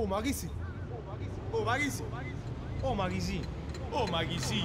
Oh, ma chi sì? Oh, ma chi sì? Oh, ma chi sì? Oh, ma chi sì?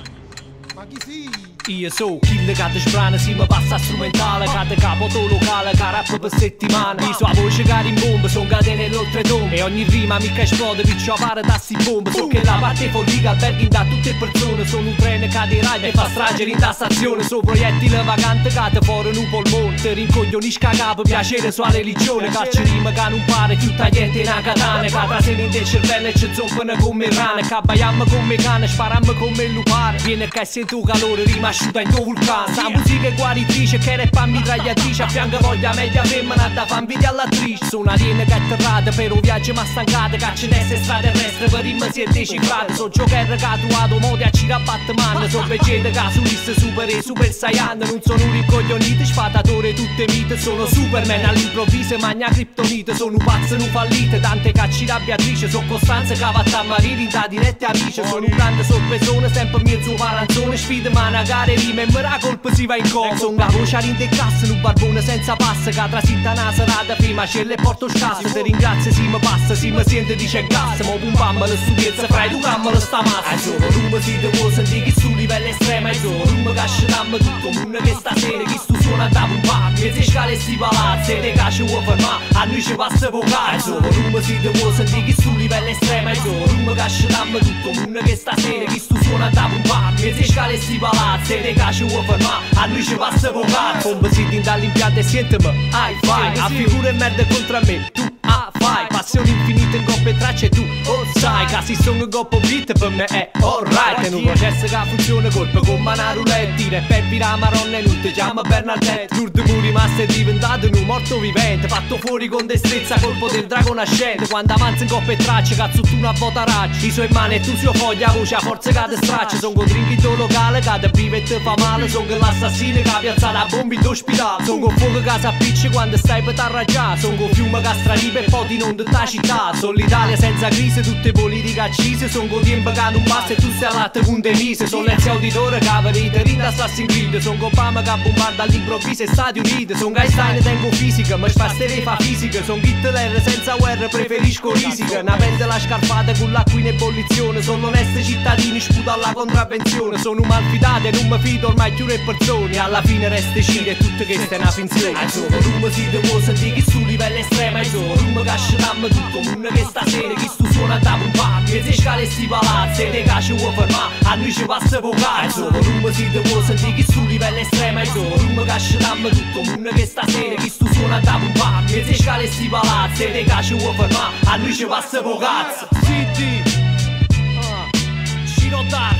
Ma chi sì? Io so kill che ti sprana, si mi passa strumentale Che capo to locale, rap per settimana. Io so a voce che in bomba, son catene l'oltretombe E ogni rima mica esplode, piccio a pare tassi bomba So che la parte follica alberghi da tutte le persone. Sono un treno che deraglio e fa strage in da stazione So proiettile vagante che ti fuori un polmone. Ti rincoglionisca capo, piacere su alla religione Caccia rima che non pare più tagliente in Che tra seni in cervello e ci zompano come rane. Che abbaiamo come cane, spariamo come lupare. Viene che sento calore, rima asciutta in tuo vulcano. Sta musica è guaritrice che rappa mitragliatrice A fianco voglia meglio femmina da fa invidia all'attrice. Sono aliene che atterrate per un viaggio ma stancate. Caccia in esse extraterrestre per rimma si è decifrate. So giocher che attuato modi a cira Batman. So vegeta che super e super saiyan. Non sono un ricoglionito, sfatatore tutte mite. Sono Superman all'improvviso magna criptonite. Sono un pazzo, un fallite, tante cacci da Beatrice. Sono Costanza che va a marire dirette amici. Sono un grande sorpresone, sempre mezzo paranzone Sfide ma una gare rime e miracol si va in cosa Son una voce in cassa, un barbone senza passa Che trasinta una serata prima c'è le porto scasse Ti ringrazio si mi passa, si mi sente dice gas. Mo pum pam le stupezze, fra tu cammelo sta massa. A solo rumo si te vuoi sentire che su livello estremo A solo. Rumo che scendammo tutto mondo che stasera Chi stu suona da pum pam, e se scale sti palazzi E te cascio vuoi fermare, a noi ci passa vocale. A solo rumo si te vuoi sentire che su livello estremo A solo. Rumo che scendammo tutto mondo che stasera Chi stu suona da pum pam, e se scale sti palazzi E te cascio vuoi fermare, a noi ci passa vocale Bomba si dall'impianto e sientemi, ai fai A figure merda contro me, tu ah fai Passione infinita in coppe tracce tu. Oh sai Casi sono coppo beat per me è alright. È? un processo che funziona colpa come una roulette E per la maronna e non ti chiama Bernadette. Mu rimasto è diventato un morto vivente Fatto fuori con destrezza colpo del drago nascente. Quando avanza in coppe tracce cazzo tu una bota raccia I suoi mani e tu si foglia voce a forza che ti straccia Sono con trinchito locale che ti priva e ti fa male. Sono con l'assassino che ha piazzato la bomba in d'ospedale Sono con fuoco che si appiccia quando stai per t'arraggiare Sono con fiume che stranipa e poi non tutta città. Sono l'Italia senza crisi, tutte politiche accise. Sono con tempo che non basta e tu stai all'atto con devise Sono l'ex auditore che avrete rinda Assassin's Creed Sono con Obama che bombarda all'improvviso e Stati Uniti. Sono Einstein tengo fisica, ma spasterei fa fisica. Sono Hitler senza guerra, preferisco risica Una pentola scarpata con l'acqua in ebollizione. Sono onesti cittadini, sputo alla contravvenzione. Sono un malfidato e non mi fido ormai più le persone. Alla fine resta cire e tutto che è una finzione. Insomma, non mi si devo sentire che su înseamnă cu comună gestasere Ghistu suona da un pa Piezeci care si balazze Le cacio uo ferma A noi ci passa vocale Solo rumba si devo sentire Ghistu livello estrema E solo rumba cascia dammi tu comună gestasere Ghistu suona da un pa Piezeci care si balazze Le cacio uo ferma A noi ci passa vocale Zitti Ci notare